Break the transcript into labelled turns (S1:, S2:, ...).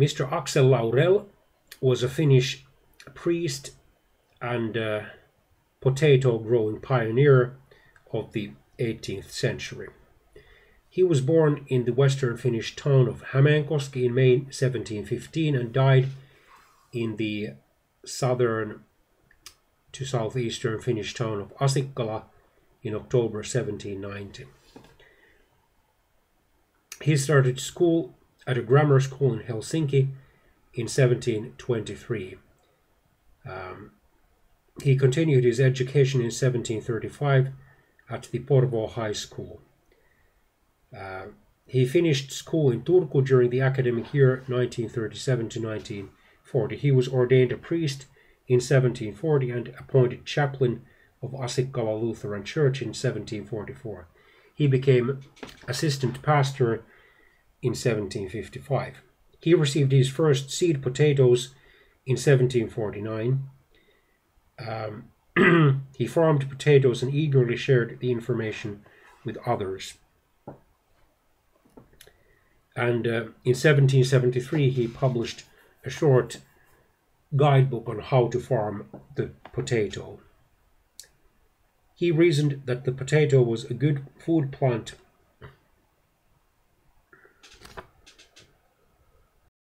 S1: Mr. Axel Laurell was a Finnish priest and uh, potato growing pioneer of the 18th century. He was born in the western Finnish town of Hämeenkoski in May 1715 and died in the southern to southeastern Finnish town of Asikkala in October 1790. He started school at a grammar school in Helsinki in 1723. Um, he continued his education in 1735 at the Porvoo High School. Uh, he finished school in Turku during the academic year 1937 to 1940. He was ordained a priest in 1740 and appointed chaplain of Asikkala Lutheran Church in 1744. He became assistant pastor in 1755. He received his first seed potatoes in 1749. Um, he farmed potatoes and eagerly shared the information with others. And uh, in 1773, he published a short guidebook on how to farm the potato. He reasoned that the potato was a good food plant